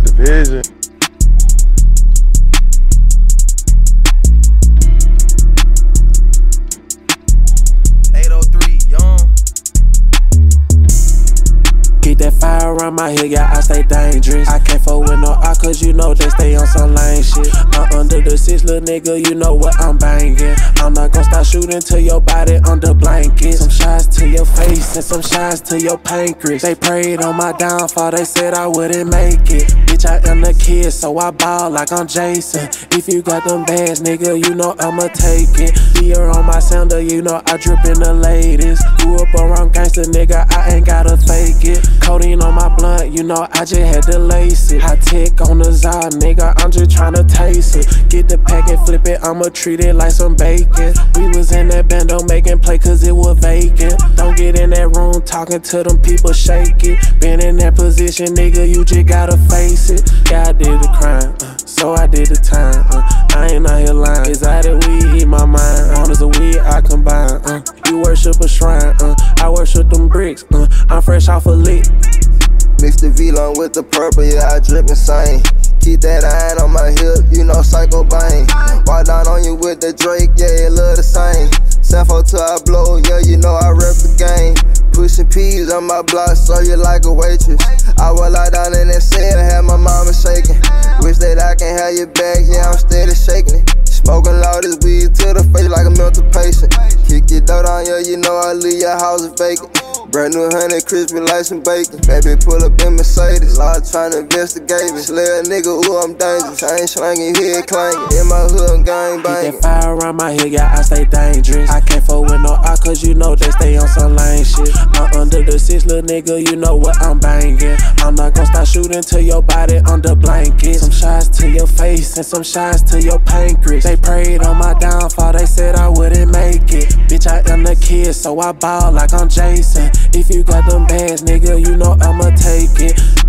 got the around my head, yeah, I stay dangerous. I can't fuck with no eye, cause you know they stay on some lame shit. I'm under the six, little nigga, you know what I'm banging. I'm not gonna stop shooting to your body under blankets. Some shots to your face and some shots to your pancreas. They prayed on my downfall, they said I wouldn't make it. Bitch, I am the kid, so I ball like I'm Jason. If you got them bags, nigga, you know I'ma take it. Beer on my sandal, you know I drip in the latest. Grew up around gangster, nigga, I ain't gotta fake it. Codeine on my blunt, you know I just had to lace it. High tech on the Zod, nigga, I'm just tryna taste it. Get the pack and flip it, I'ma treat it like some bacon. We was in that bando making play cause it was vacant. Don't get in that room talking to them people, shake it. Been in that position, nigga, you just gotta face it. Yeah, I did the crime, uh, so I did the time. Uh, I ain't out here lying, it's out that weed in my mind. Honors of weed, I combine. Uh, you worship a shrine, uh, I worship them bricks. Uh, I'm fresh off a lick. Mix the V-Long with the purple, yeah, I drip insane. Keep that iron on my hip, you know Psycho Bang. Walk down on you with the Drake, yeah, it look the same. Sample till I blow, yeah, you know I rep the game. Pushing peas on my block, so you like a waitress. I will lie down in that cell, have my mama shaking. Wish that I can have your back, yeah, I'm steady shaking. Smoking loud this weed to the face like a mental patient. Kick your door down, yeah, you know I leave your house vacant. Brand new honey, crispy like some bacon. Baby, pull up in Mercedes. Law trying to investigate me. Slay a nigga, ooh, I'm dangerous. I ain't slanging, head clanging. In my hood, gang Keep that fire around my head, yeah, I stay dangerous. I can't fuck with no eye, cause you know they stay on some lame shit. I'm under the six, little nigga, you know what I'm banging. I'm not gonna stop shooting to your body under blankets. Some shots to your face and some shots to your pancreas. They prayed on my downfall, they said kid, so I ball like I'm Jason. If you got them bands, nigga, you know I'ma take it.